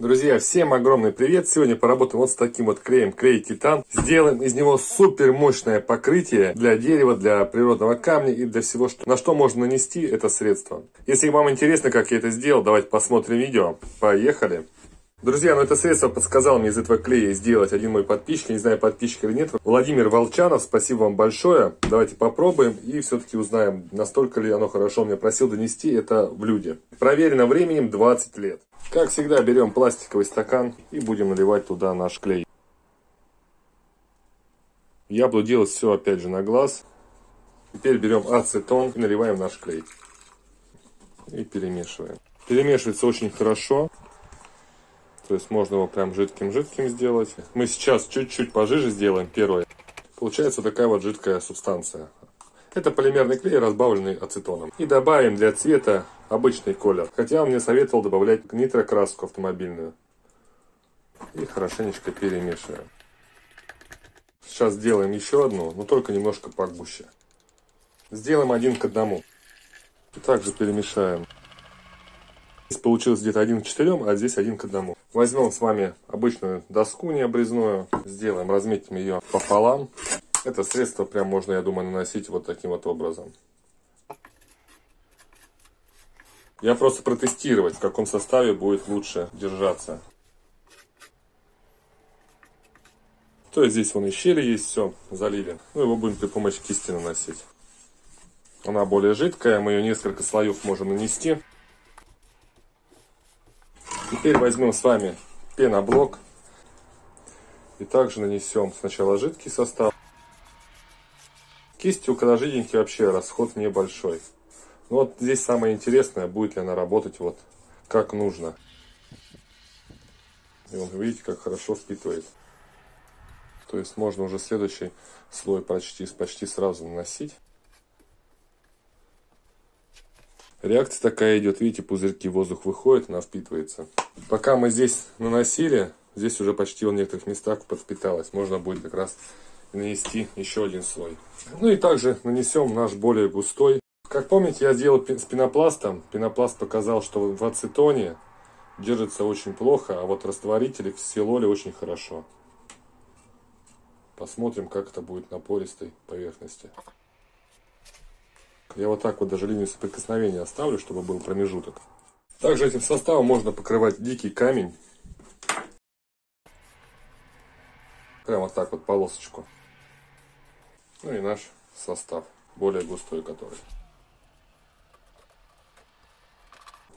Друзья, всем огромный привет! Сегодня поработаем вот с таким вот клеем, клей титан. Сделаем из него супер мощное покрытие для дерева, для природного камня и для всего, что, на что можно нанести это средство. Если вам интересно, как я это сделал, давайте посмотрим видео. Поехали! Друзья, ну это средство подсказал мне из этого клея сделать один мой подписчик, не знаю, подписчик или нет. Владимир Волчанов, спасибо вам большое. Давайте попробуем и все-таки узнаем, настолько ли оно хорошо. Меня просил донести это в люди. Проверено временем 20 лет. Как всегда, берем пластиковый стакан и будем наливать туда наш клей. Я буду делать все опять же на глаз. Теперь берем ацетон и наливаем наш клей. И перемешиваем. Перемешивается очень хорошо. То есть можно его прям жидким-жидким сделать. Мы сейчас чуть-чуть пожиже сделаем первое. Получается такая вот жидкая субстанция. Это полимерный клей, разбавленный ацетоном. И добавим для цвета обычный колер. Хотя он мне советовал добавлять нитрокраску автомобильную. И хорошенечко перемешиваем. Сейчас сделаем еще одну, но только немножко погуще. Сделаем один к одному. И также перемешаем. Здесь получилось где-то один к четырем, а здесь один к одному. Возьмем с вами обычную доску необрезную, сделаем, разметим ее пополам. Это средство прям можно, я думаю, наносить вот таким вот образом. Я просто протестировать, в каком составе будет лучше держаться. То есть здесь вон и щели есть, все, залили. Ну, его будем при помощи кисти наносить. Она более жидкая, мы ее несколько слоев можем нанести. Теперь возьмем с вами пеноблок и также нанесем сначала жидкий состав. Кистью, когда жиденький, вообще расход небольшой. Но вот здесь самое интересное, будет ли она работать вот как нужно. И вот видите, как хорошо впитывает. То есть можно уже следующий слой почти, почти сразу наносить. Реакция такая идет, видите, пузырьки, воздух выходит, она впитывается. Пока мы здесь наносили, здесь уже почти в некоторых местах подвпиталось. Можно будет как раз нанести еще один слой. Ну и также нанесем наш более густой. Как помните, я делал с пенопластом. Пенопласт показал, что в ацетоне держится очень плохо, а вот растворители в силоле очень хорошо. Посмотрим, как это будет на пористой поверхности. Я вот так вот даже линию соприкосновения оставлю, чтобы был промежуток. Также этим составом можно покрывать дикий камень. Прямо вот так вот полосочку. Ну и наш состав, более густой который.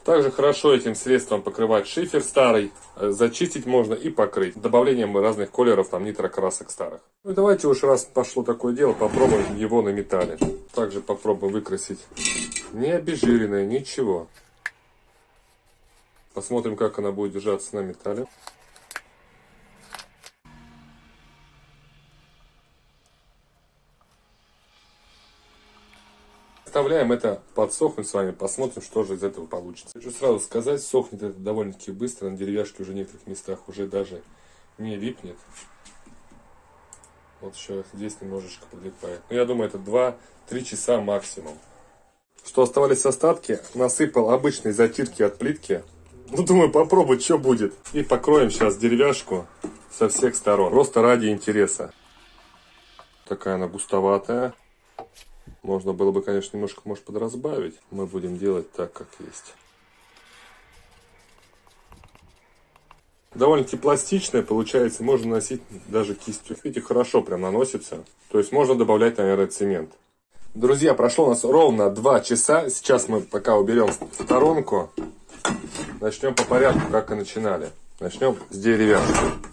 Также хорошо этим средством покрывать шифер старый, э, зачистить можно и покрыть. Добавлением разных колеров, там нитрокрасок старых. Ну и давайте уж раз пошло такое дело, попробуем его на металле. Также попробуем выкрасить не обезжиренное, ничего. Посмотрим, как она будет держаться на металле. Оставляем это подсохнуть с вами, посмотрим, что же из этого получится. Хочу сразу сказать, сохнет это довольно-таки быстро, на деревяшке уже в некоторых местах уже даже не липнет. Вот еще здесь немножечко подлипает. Но я думаю, это 2-3 часа максимум. Что оставались остатки, насыпал обычной затирки от плитки. Ну, думаю, попробовать, что будет. И покроем сейчас деревяшку со всех сторон. Просто ради интереса. Такая она густоватая. Можно было бы, конечно, немножко, может, подразбавить. Мы будем делать так, как есть. Довольно-таки пластичная получается, можно носить даже кистью. Видите, хорошо прям наносится. То есть можно добавлять, наверное, цемент. Друзья, прошло у нас ровно 2 часа. Сейчас мы пока уберем сторонку. Начнем по порядку, как и начинали. Начнем с деревяшки.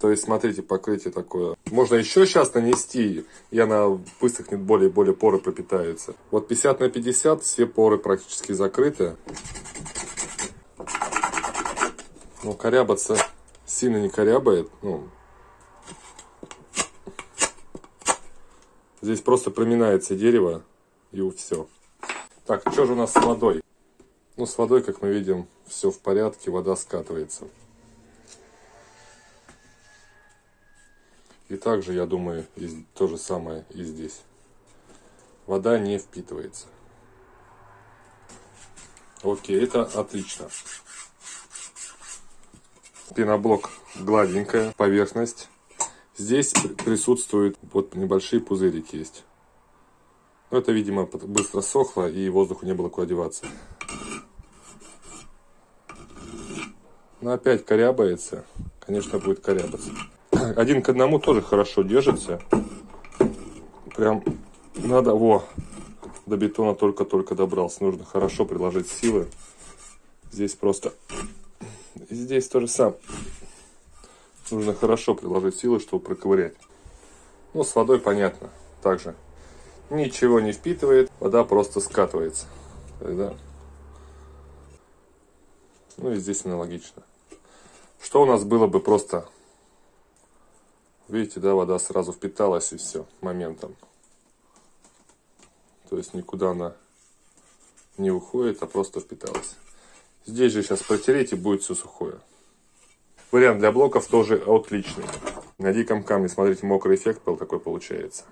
То есть, смотрите, покрытие такое. Можно еще сейчас нанести, и она высохнет, более-более поры пропитаются. Вот 50 на 50, все поры практически закрыты. Ну, корябаться сильно не корябает. Ну, здесь просто проминается дерево, и все. Так, что же у нас с водой? Ну, с водой, как мы видим, все в порядке, вода скатывается. И также, я думаю, то же самое и здесь. Вода не впитывается. Окей, это отлично. Пеноблок гладенькая, поверхность. Здесь присутствуют вот небольшие пузырики есть. Но это, видимо, быстро сохло и воздуху не было куда деваться. Но опять корябается. Конечно, будет корябаться. Один к одному тоже хорошо держится. Прям надо, во, до бетона только-только добрался. Нужно хорошо приложить силы. Здесь просто... Здесь тоже сам. Нужно хорошо приложить силы, чтобы проковырять. Ну, с водой понятно. Также ничего не впитывает, вода просто скатывается. Да. Ну и здесь аналогично. Что у нас было бы просто... Видите, да, вода сразу впиталась и все, моментом. То есть никуда она не уходит, а просто впиталась. Здесь же сейчас протереть и будет все сухое. Вариант для блоков тоже отличный. На диком камне, смотрите, мокрый эффект был такой получается.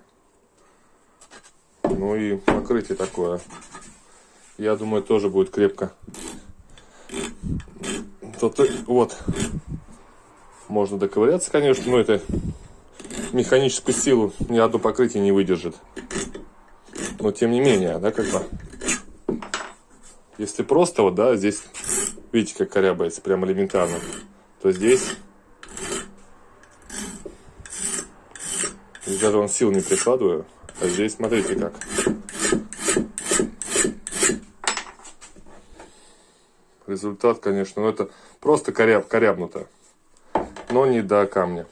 Ну и покрытие такое. Я думаю, тоже будет крепко. Тут, вот. Можно доковыряться, конечно, но это механическую силу ни одно покрытие не выдержит. Но тем не менее, да, как бы. Если просто вот, да, здесь, видите, как корябается, прям элементарно, то здесь, здесь даже он сил не прикладываю, а здесь смотрите как. Результат, конечно, ну это просто коряб, корябнуто, но не до камня.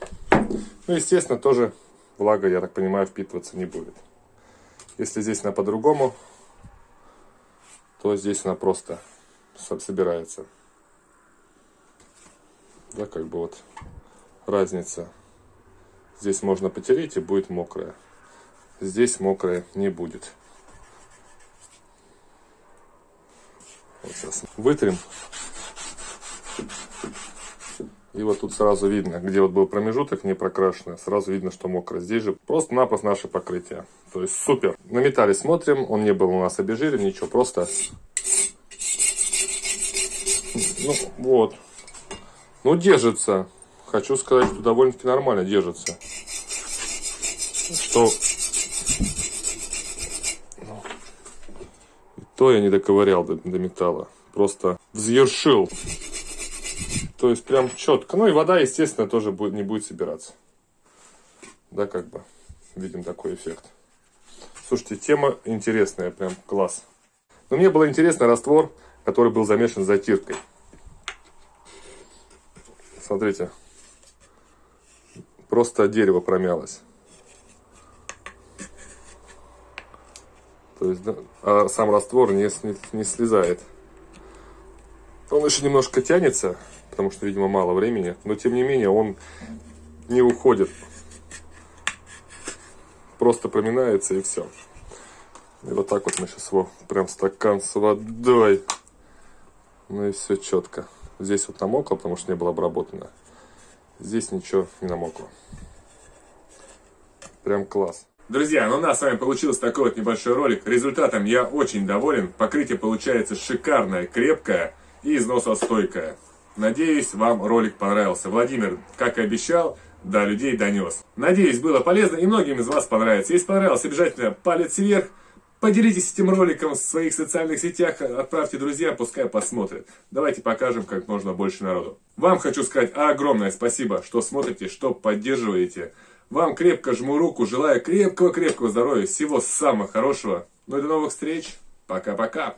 Ну, естественно, тоже влага, я так понимаю, впитываться не будет. Если здесь она по-другому, то здесь она просто собирается. Да, как бы вот разница. Здесь можно потереть и будет мокрая. Здесь мокрая не будет. Вот сейчас вытрем. И вот тут сразу видно, где вот был промежуток не прокрашенный, сразу видно, что мокро. Здесь же просто-напросто наше покрытие. То есть супер. На металле смотрим, он не был у нас обезжирен, ничего, просто... Ну, вот. Ну, держится. Хочу сказать, что довольно-таки нормально держится. Что... Ну, то я не доковырял до, до металла. Просто взъершил. То есть прям четко. Ну и вода, естественно, тоже будет, не будет собираться. Да, как бы видим такой эффект. Слушайте, тема интересная, прям класс. Но мне было интересно раствор, который был замешан затиркой. Смотрите. Просто дерево промялось. То есть, да, а сам раствор не, не, не слезает. Он еще немножко тянется, потому что, видимо, мало времени. Но, тем не менее, он не уходит. Просто проминается и все. И вот так вот мы сейчас его прям стакан с водой. Ну и все четко. Здесь вот намокло, потому что не было обработано. Здесь ничего не намокло. Прям класс. Друзья, ну у нас с вами получился такой вот небольшой ролик. Результатом я очень доволен. Покрытие получается шикарное, крепкое и износостойкое. Надеюсь, вам ролик понравился. Владимир, как и обещал, до людей донес. Надеюсь, было полезно и многим из вас понравится. Если понравилось, обязательно палец вверх. Поделитесь этим роликом в своих социальных сетях, отправьте друзьям, пускай посмотрят. Давайте покажем как можно больше народу. Вам хочу сказать огромное спасибо, что смотрите, что поддерживаете. Вам крепко жму руку, желаю крепкого-крепкого здоровья, всего самого хорошего. Ну и до новых встреч. Пока-пока.